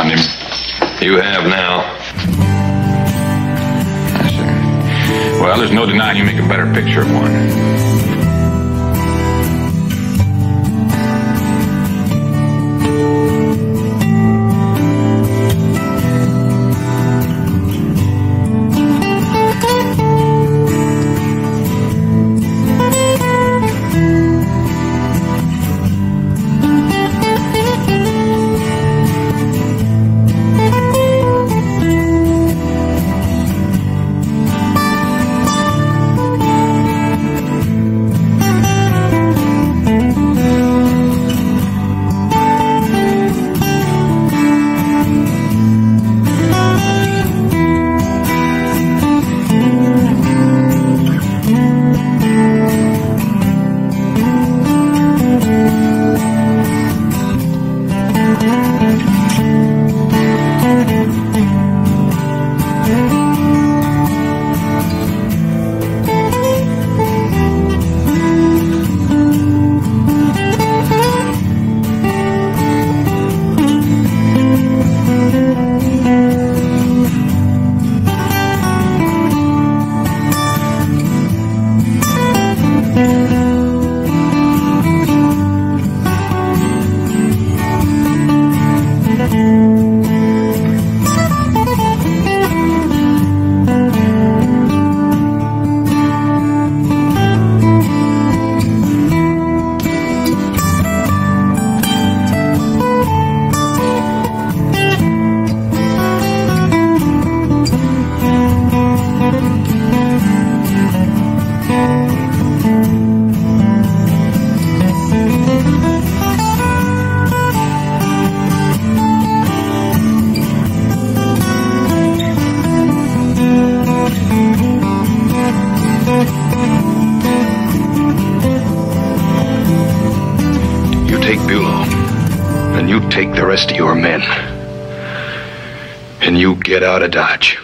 him. You have now. I see. Well, there's no denying you make a better picture of one. And you take the rest of your men, and you get out of Dodge.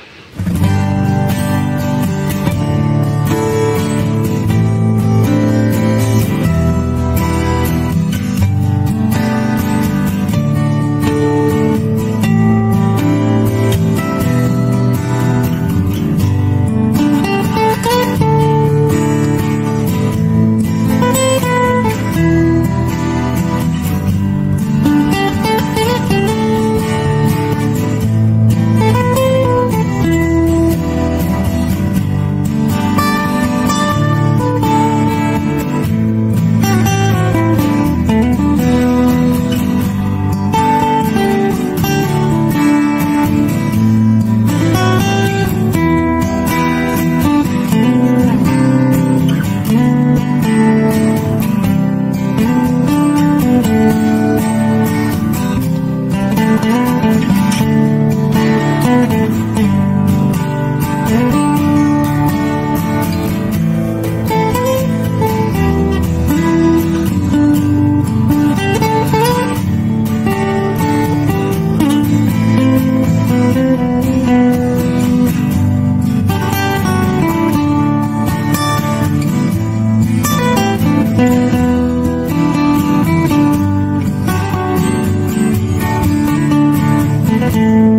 Thank you.